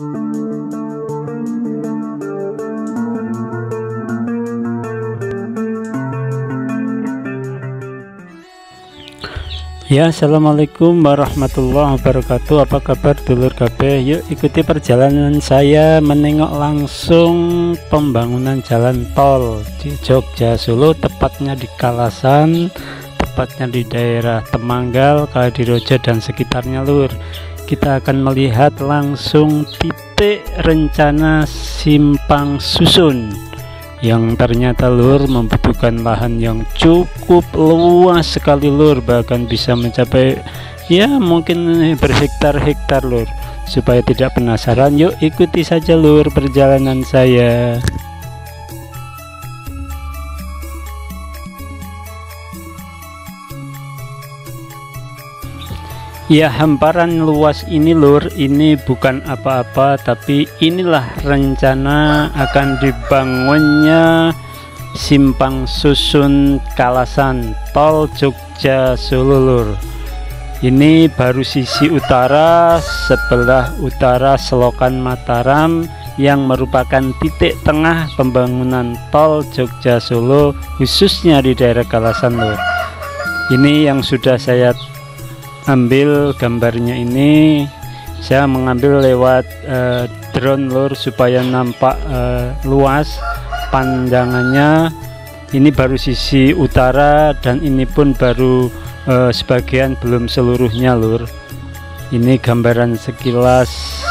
Ya Assalamualaikum warahmatullahi wabarakatuh. Apa kabar dulur KB Yuk ikuti perjalanan saya menengok langsung pembangunan jalan tol di Jogja Solo Tepatnya di Kalasan Tepatnya di daerah Temanggal, Kadirojo dan sekitarnya lur Kita akan melihat langsung titik rencana simpang susun yang ternyata lur membutuhkan lahan yang cukup luas sekali lur bahkan bisa mencapai ya mungkin berhektar-hektar lur. Supaya tidak penasaran yuk ikuti saja lur perjalanan saya Ya hamparan luas ini lur. Ini bukan apa-apa tapi inilah rencana akan dibangunnya simpang susun Kalasan tol Jogja Solo lur. Ini baru sisi utara sebelah utara selokan Mataram yang merupakan titik tengah pembangunan tol Jogja Solo khususnya di daerah Kalasan lur. Ini yang sudah saya ambil gambarnya ini. Saya mengambil lewat uh, drone lur supaya nampak uh, luas pandangannya. Ini baru sisi utara dan ini pun baru uh, sebagian belum seluruhnya lur. Ini gambaran sekilas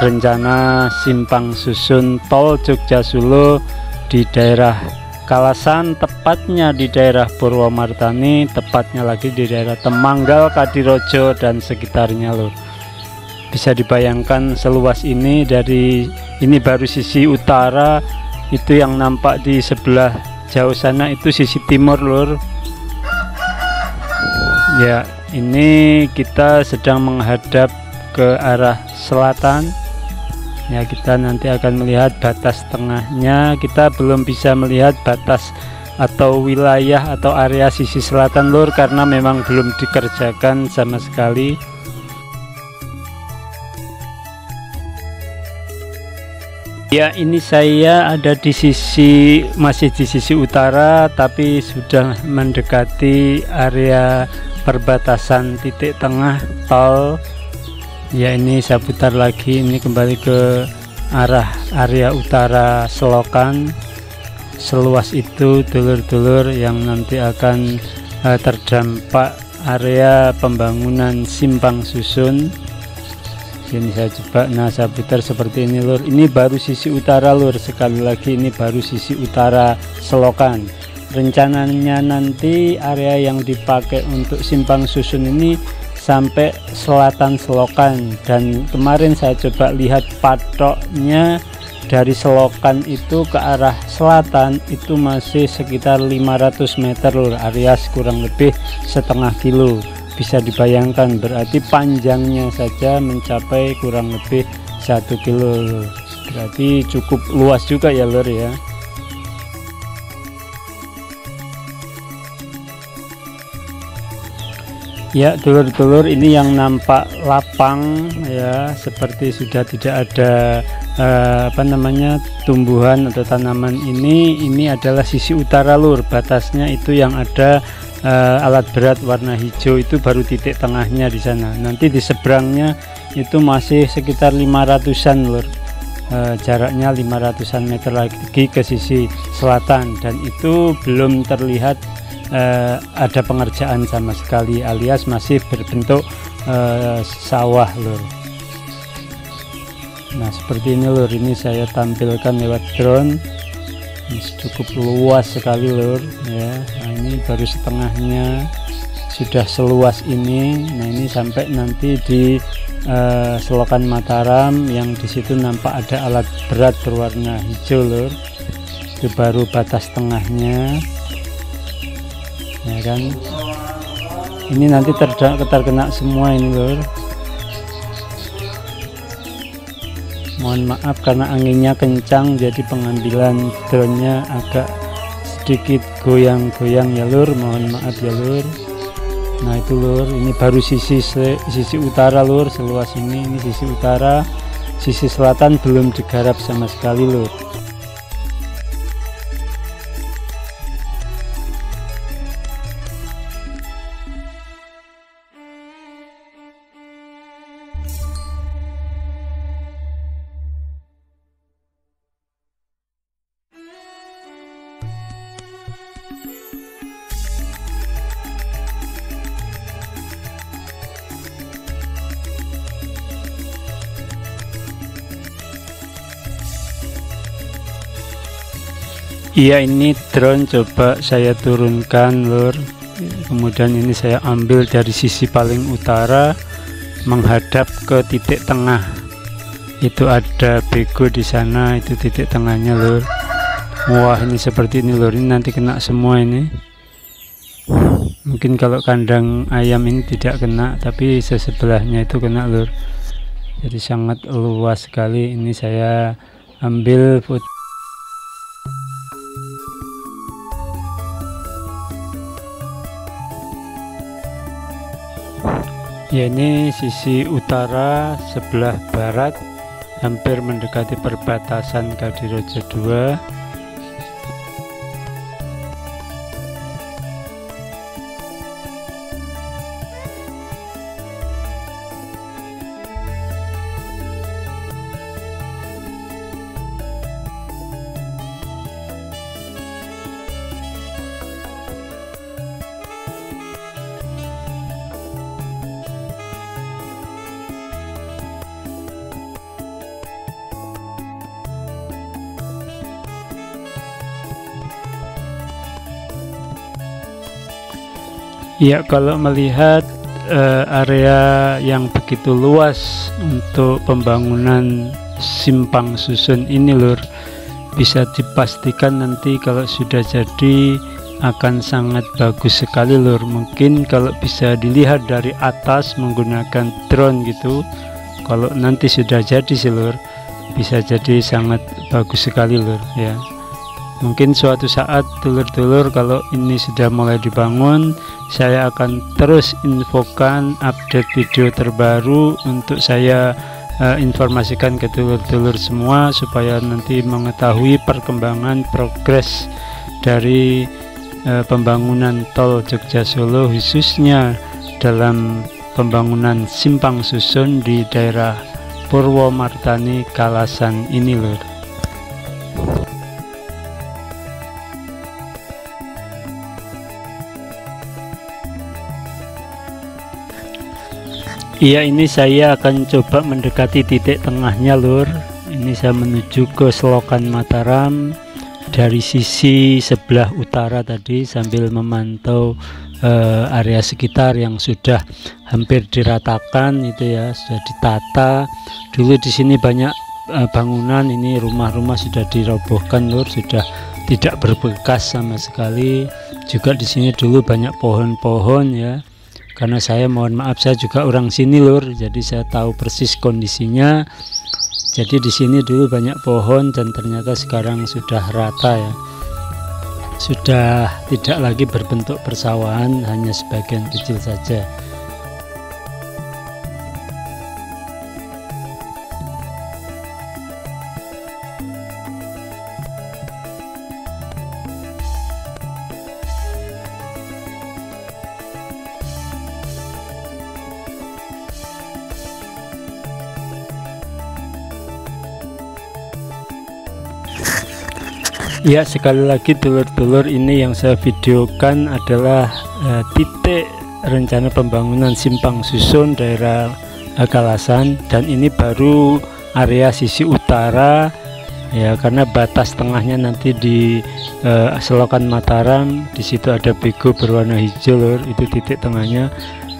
rencana simpang susun tol Jogja Solo di daerah Kalasan tepatnya di daerah Purwomartani tepatnya lagi di daerah Temanggal Kadirojo dan sekitarnya lur. Bisa dibayangkan seluas ini dari ini baru sisi utara itu yang nampak di sebelah jauh sana itu sisi timur lur. Ya ini kita sedang menghadap ke arah selatan ya kita nanti akan melihat batas tengahnya. Kita belum bisa melihat batas atau wilayah atau area sisi selatan lur karena memang belum dikerjakan sama sekali. Ya ini saya ada di sisi masih di sisi utara tapi sudah mendekati area perbatasan titik tengah tol ya ini saya putar lagi ini kembali ke arah area utara selokan. Seluas itu dulur-dulur yang nanti akan uh, terdampak area pembangunan simpang susun. Ini saya coba nah saya putar seperti ini lur. Ini baru sisi utara lur. Sekali lagi ini baru sisi utara selokan. Rencananya nanti area yang dipakai untuk simpang susun ini sampai selatan selokan. Dan kemarin saya coba lihat patoknya dari selokan itu ke arah selatan itu masih sekitar 500 meter lur alias kurang lebih setengah kilo. Bisa dibayangkan berarti panjangnya saja mencapai kurang lebih satu kilo berarti cukup luas juga ya lur ya Ya dulur-dulur ini yang nampak lapang ya seperti sudah tidak ada eh, apa namanya tumbuhan atau tanaman ini. Ini adalah sisi utara lur. Batasnya itu yang ada eh, alat berat warna hijau itu baru titik tengahnya di sana. Nanti di seberangnya itu masih sekitar 500an lur. Eh, jaraknya 500an meter lagi ke sisi selatan. Dan itu belum terlihat uh, ada pengerjaan sama sekali alias masih berbentuk uh, sawah lur. Nah seperti ini lur. Ini saya tampilkan lewat drone. Ini cukup luas sekali lur ya. Nah ini baru setengahnya. Sudah seluas ini. Nah ini sampai nanti di uh, selokan Mataram yang di situ nampak ada alat berat berwarna hijau lur. Itu baru batas tengahnya ya kan? Ini nanti terkena semua ini lor mohon maaf karena anginnya kencang jadi pengambilan drone-nya agak sedikit goyang-goyang ya lur. Mohon maaf ya lur. Nah itu lur. Ini baru sisi sisi utara lur. Seluas ini ini sisi utara. Sisi selatan belum digarap sama sekali lur Iya ini drone coba saya turunkan lur. Kemudian ini saya ambil dari sisi paling utara menghadap ke titik tengah. Itu ada bego di sana itu titik tengahnya lur. Wah ini seperti ini lur. Ini nanti kena semua ini. Mungkin kalau kandang ayam ini tidak kena tapi sesebelahnya itu kena lur. Jadi sangat luas sekali. Ini saya ambil foto ya ini sisi utara sebelah barat hampir mendekati perbatasan Kadiroja 2 Ya kalau melihat uh, area yang begitu luas untuk pembangunan simpang susun ini lur bisa dipastikan nanti kalau sudah jadi akan sangat bagus sekali lur. Mungkin kalau bisa dilihat dari atas menggunakan drone gitu kalau nanti sudah jadi sih lur bisa jadi sangat bagus sekali lur ya mungkin suatu saat dulur-dulur kalau ini sudah mulai dibangun saya akan terus infokan update video terbaru untuk saya uh, informasikan ke dulur-dulur semua supaya nanti mengetahui perkembangan progres dari uh, pembangunan tol Jogja Solo khususnya dalam pembangunan simpang susun di daerah Purwomartani Kalasan ini lur Iya ini saya akan coba mendekati titik tengahnya lur. Ini saya menuju ke selokan Mataram. Dari sisi sebelah utara tadi sambil memantau uh, area sekitar yang sudah hampir diratakan itu ya sudah ditata. Dulu di sini banyak uh, bangunan. Ini rumah-rumah sudah dirobohkan lur. Sudah tidak berbekas sama sekali. Juga di sini dulu banyak pohon-pohon ya karena saya mohon maaf saya juga orang sini lur. Jadi saya tahu persis kondisinya. Jadi di sini dulu banyak pohon dan ternyata sekarang sudah rata ya. Sudah tidak lagi berbentuk persawahan hanya sebagian kecil saja Ya sekali lagi dulur-dulur ini yang saya videokan adalah uh, titik rencana pembangunan simpang susun daerah Kalasan. Dan ini baru area sisi utara ya karena batas tengahnya nanti di uh, selokan Mataram di situ ada bego berwarna hijau lur itu titik tengahnya.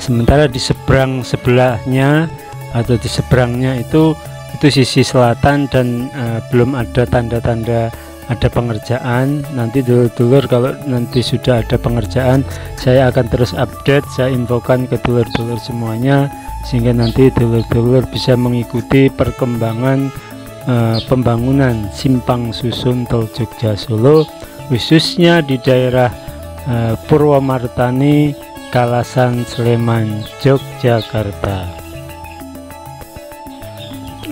Sementara di seberang sebelahnya atau di seberangnya itu itu sisi selatan dan uh, belum ada tanda-tanda ada pengerjaan nanti dulur-dulur kalau nanti sudah ada pengerjaan saya akan terus update saya infokan ke dulur-dulur semuanya sehingga nanti dulur-dulur bisa mengikuti perkembangan uh, pembangunan simpang susun tol Jogja Solo khususnya di daerah uh, Purwomartani Kalasan Sleman Yogyakarta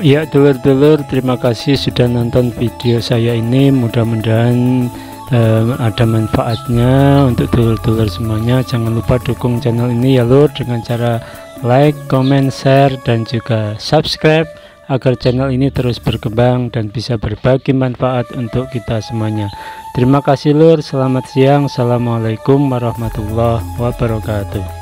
Ya dulur-dulur terima kasih sudah nonton video saya ini. Mudah-mudahan eh, ada manfaatnya untuk dulur-dulur semuanya. Jangan lupa dukung channel ini ya lur dengan cara like, comment, share dan juga subscribe agar channel ini terus berkembang dan bisa berbagi manfaat untuk kita semuanya. Terima kasih lur. Selamat siang. Assalamualaikum warahmatullahi wabarakatuh